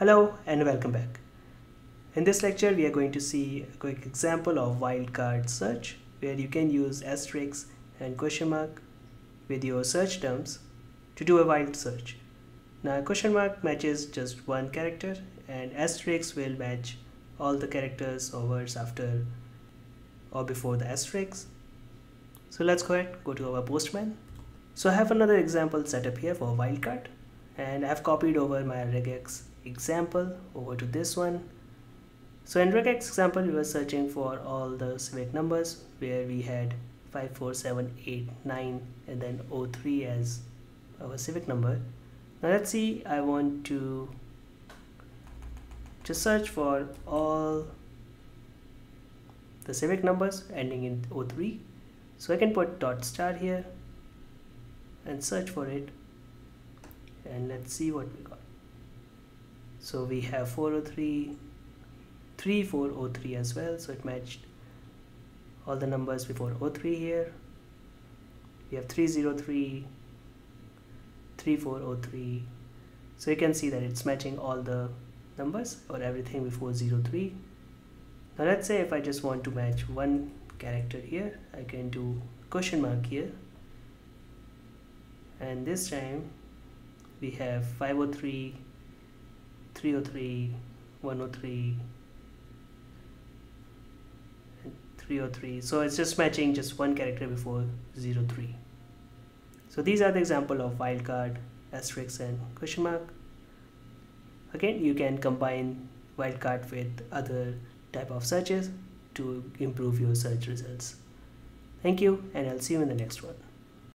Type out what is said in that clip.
Hello and welcome back. In this lecture we are going to see a quick example of wildcard search where you can use asterisk and question mark with your search terms to do a wild search. Now question mark matches just one character and asterisk will match all the characters or words after or before the asterisk. So let's go ahead, go to our postman. So I have another example set up here for wildcard and I've copied over my regex example over to this one. So in regex example we were searching for all the civic numbers where we had 54789 and then 03 as our civic number. Now let's see I want to just search for all the civic numbers ending in 03 so I can put dot star here and search for it and let's see what we got. So we have 403 3403 as well so it matched all the numbers before 03 here. We have 303 3403 so you can see that it's matching all the numbers or everything before 03 now let's say if I just want to match one character here I can do question mark here. And this time we have 503 303 103 and 303 so it's just matching just one character before 03 so these are the example of wildcard asterisk and question mark. Again you can combine wildcard with other type of searches to improve your search results. Thank you and i'll see you in the next one